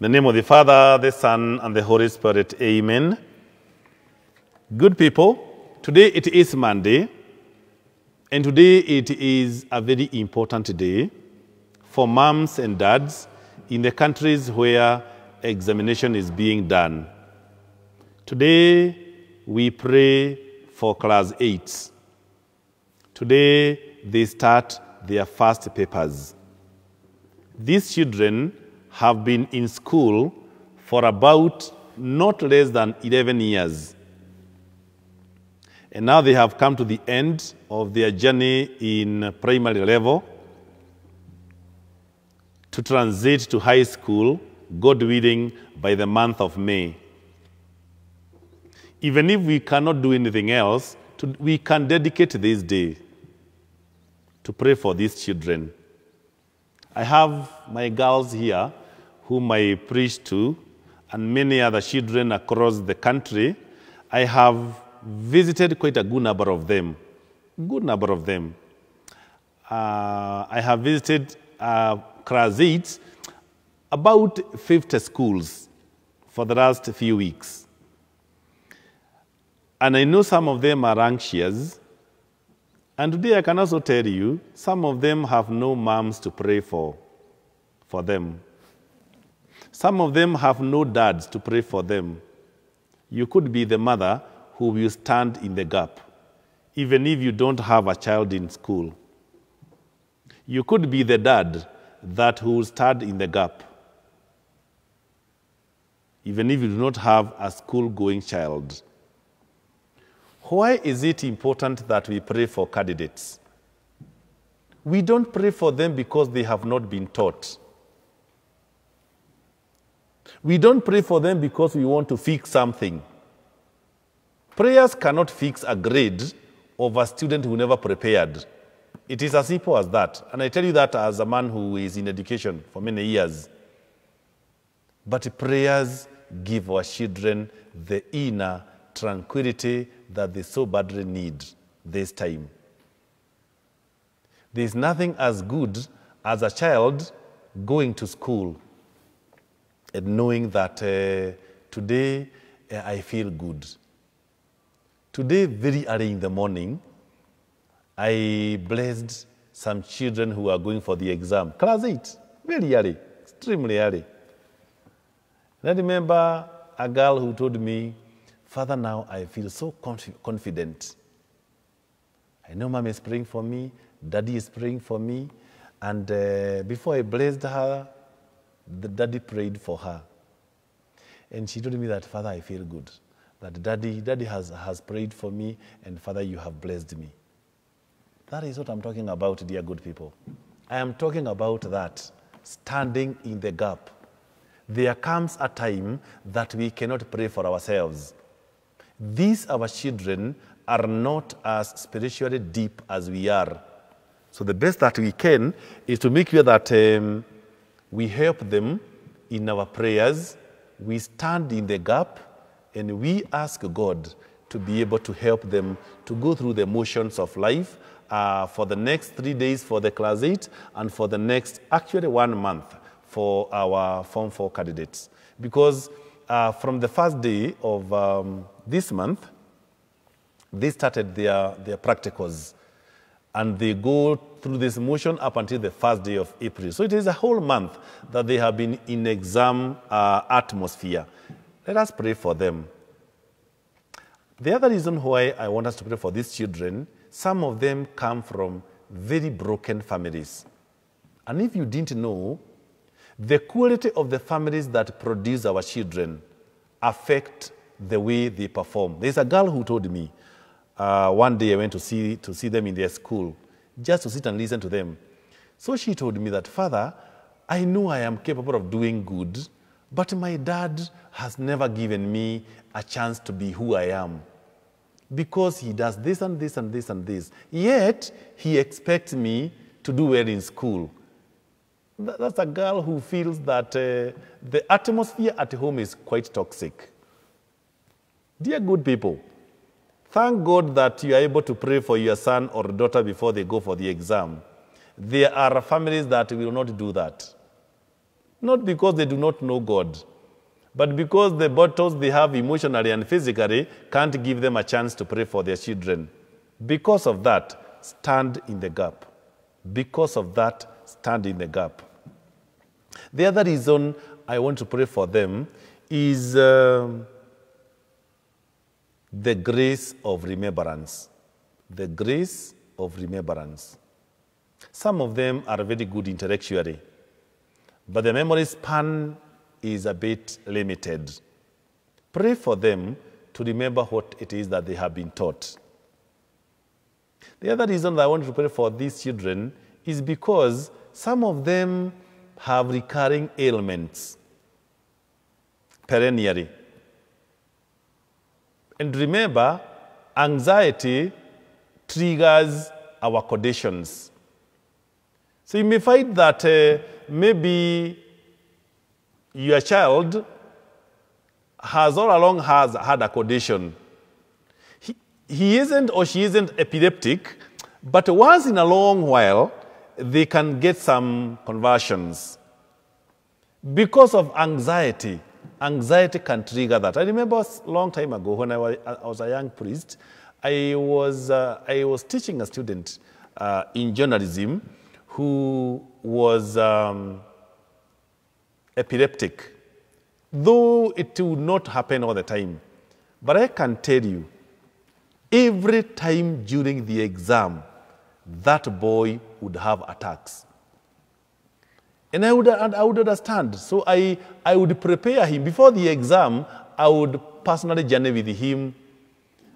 The name of the Father, the Son, and the Holy Spirit, amen. Good people, today it is Monday, and today it is a very important day for moms and dads in the countries where examination is being done. Today we pray for class 8. Today they start their first papers. These children have been in school for about not less than 11 years. And now they have come to the end of their journey in primary level to transit to high school, God willing, by the month of May. Even if we cannot do anything else, to, we can dedicate this day to pray for these children. I have my girls here whom I preach to, and many other children across the country. I have visited quite a good number of them. Good number of them. Uh, I have visited uh, 8, about 50 schools for the last few weeks. And I know some of them are anxious. And today I can also tell you, some of them have no moms to pray for, for them. Some of them have no dads to pray for them. You could be the mother who will stand in the gap, even if you don't have a child in school. You could be the dad that will stand in the gap, even if you do not have a school going child. Why is it important that we pray for candidates? We don't pray for them because they have not been taught. We don't pray for them because we want to fix something. Prayers cannot fix a grade of a student who never prepared. It is as simple as that. And I tell you that as a man who is in education for many years. But prayers give our children the inner tranquility that they so badly need this time. There's nothing as good as a child going to school and knowing that uh, today uh, I feel good. Today, very early in the morning, I blessed some children who are going for the exam. Class 8, very early, extremely early. And I remember a girl who told me, Father, now I feel so conf- confident. I know mom is praying for me, daddy is praying for me, and uh, before I blessed her, the daddy prayed for her. And she told me that, Father, I feel good. That daddy, daddy has, has prayed for me, and Father, you have blessed me. That is what I'm talking about, dear good people. I am talking about that, standing in the gap. There comes a time that we cannot pray for ourselves. These, our children, are not as spiritually deep as we are. So the best that we can is to make sure that um, we help them in our prayers, we stand in the gap, and we ask God to be able to help them to go through the motions of life uh, for the next three days for the class 8 and for the next, actually, one month for our Form 4 candidates. Because uh, from the first day of um, this month, they started their, their practicals and they go through this motion up until the first day of April. So it is a whole month that they have been in exam uh, atmosphere. Let us pray for them. The other reason why I want us to pray for these children, some of them come from very broken families. And if you didn't know, the quality of the families that produce our children affect the way they perform. There's a girl who told me uh, one day I went to see, to see them in their school, just to sit and listen to them. So she told me that, Father, I know I am capable of doing good, but my dad has never given me a chance to be who I am. Because he does this and this and this and this. Yet, he expects me to do well in school. That's a girl who feels that uh, the atmosphere at home is quite toxic. Dear good people, thank God that you are able to pray for your son or daughter before they go for the exam. There are families that will not do that. Not because they do not know God, but because the battles they have emotionally and physically can't give them a chance to pray for their children. Because of that, stand in the gap. Because of that, stand in the gap. The other reason I want to pray for them is uh, the grace of remembrance. The grace of remembrance. Some of them are very good intellectually, but the memory span is a bit limited. Pray for them to remember what it is that they have been taught. The other reason I want to pray for these children is because some of them have recurring ailments perennially. And remember, anxiety triggers our conditions. So you may find that uh, maybe your child has all along has had a condition. He, he isn't or she isn't epileptic, but once in a long while, they can get some convulsions. Because of anxiety, anxiety can trigger that. I remember a long time ago when I was, a young priest, I was, uh, I was teaching a student uh, in journalism who was um, epileptic, though it would not happen all the time. But I can tell you, every time during the exam, that boy would have attacks. And I would, I would understand. So I, I would prepare him. Before the exam, I would personally journey with him.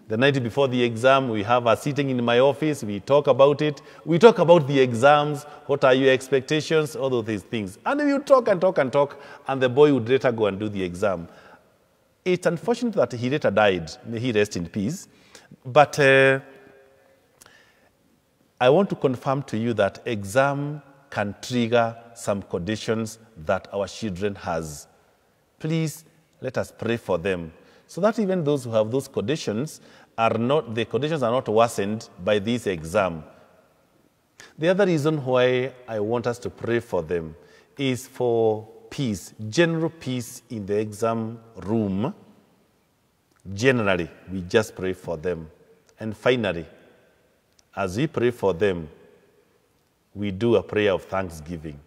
The night before the exam, we have a sitting in my office. We talk about it. We talk about the exams. What are your expectations? All of these things. And we would talk and talk and talk. And the boy would later go and do the exam. It's unfortunate that he later died. May he rest in peace. But uh, I want to confirm to you that exam can trigger some conditions that our children has. Please let us pray for them so that even those who have those conditions are not the conditions are not worsened by this exam. The other reason why I want us to pray for them is for peace, general peace in the exam room. Generally, we just pray for them. And finally, as we pray for them, we do a prayer of thanksgiving.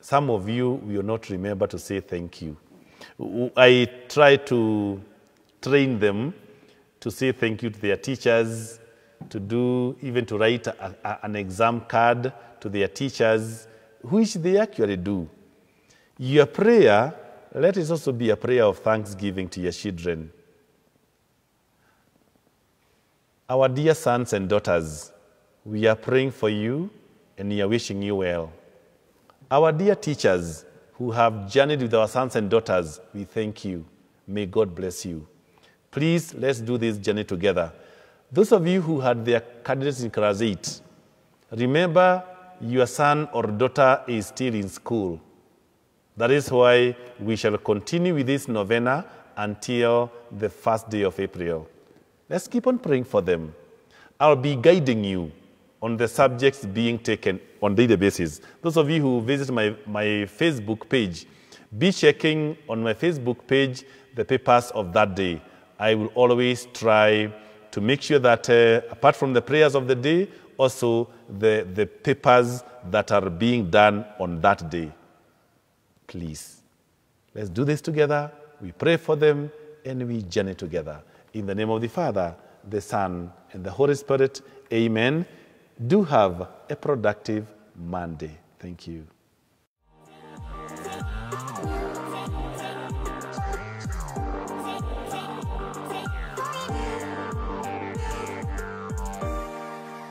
Some of you will not remember to say thank you. I try to train them to say thank you to their teachers, to do, even to write a, a, an exam card to their teachers, which they actually do. Your prayer, let it also be a prayer of thanksgiving to your children. Our dear sons and daughters, we are praying for you and we are wishing you well. Our dear teachers who have journeyed with our sons and daughters, we thank you. May God bless you. Please, let's do this journey together. Those of you who had their candidates in class 8, remember your son or daughter is still in school. That is why we shall continue with this novena until the first day of April. Let's keep on praying for them. I'll be guiding you on the subjects being taken on daily basis. Those of you who visit my, my Facebook page, be checking on my Facebook page the papers of that day. I will always try to make sure that uh, apart from the prayers of the day, also the, the papers that are being done on that day. Please, let's do this together. We pray for them and we journey together. In the name of the Father, the Son, and the Holy Spirit, amen. Do have a productive Monday. Thank you.